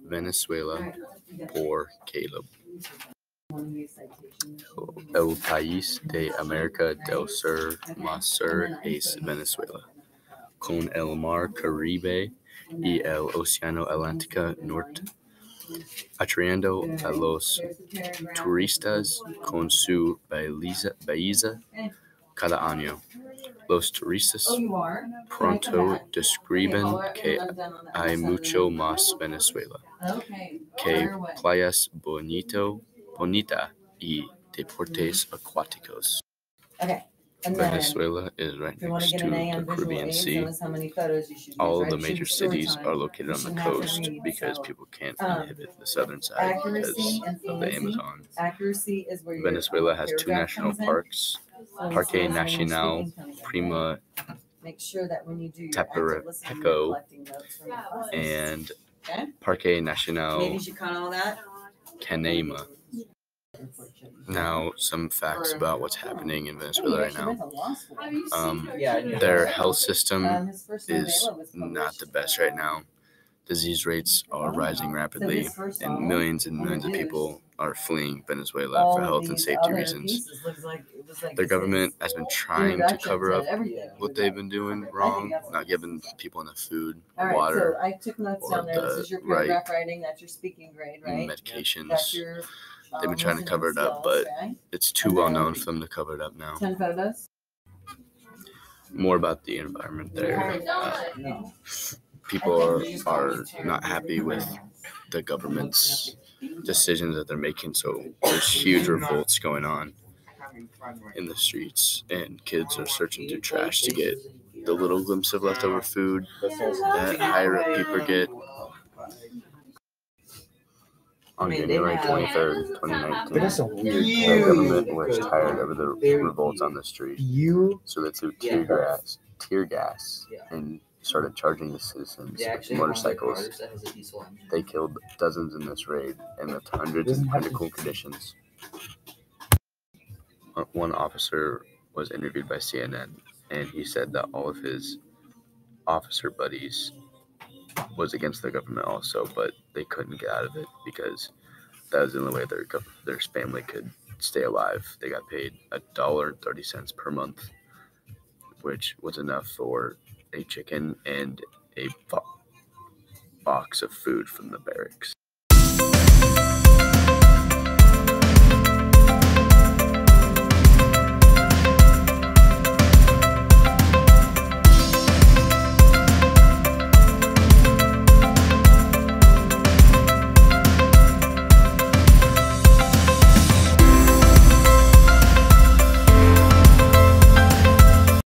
Venezuela por Caleb. El país de América del Sur más sur es Venezuela, con el mar Caribe y el Océano Atlántico Norte, atrayendo a los turistas con su belleza, belleza cada año. Los turistas pronto describen que hay mucho más Venezuela que playas bonito, bonita y deportes acuáticos. Okay. And Venezuela is right if you want to next to an A on the Caribbean Sea. All how many photos you should use, All right? the major cities are located on the shouldn't have to coast because people can't um, inhabit the southern side because of the. Amazon. Accuracy is where your Venezuela um, has two national parks, Parque instead of when you're Nacional speaking, tell me that, Prima right? Make sure that when you do your active listening, you're Taparapeco collecting notes from your classes. and Okay. Parque Maybe Nacional you should all that. Canaima. Now, some facts about what's happening in Venezuela right now. Um, Yeah, I knew their health system Um, his first novella is not the best right now. Disease rates are rising rapidly, and millions and millions of people are fleeing Venezuela for health and safety reasons. pieces looks like- it was like Their government has been trying to cover up what they've been doing wrong, not giving people enough food, water, I took notes or down there. This the is your right paragraph writing. That's your speaking grade, right? Medications. They've been um, trying to cover it up, but? It's too well known for them to cover it up now. Ten photos. More about the environment there. Uh. People are, are not happy with the government's decisions that they're making, so there's huge revolts going on in the streets, and kids are searching through trash to get the little glimpse of leftover food that higher up people get. On January 23rd, 2019, But that's a the weird government was tired of the revolts on the street, so they threw tear gas, tear gas, and started charging the citizens with actually have one of their motorcycles. cars that has a diesel engine. They killed dozens in this raid and left hundreds in critical conditions. Uh, One officer was interviewed by CNN, and he said that all of his officer buddies was against the government also, but they couldn't get out of it because that was the only way their their family could stay alive. They got paid a dollar thirty cents per month, which was enough for a chicken and a bo- box of food from the barracks.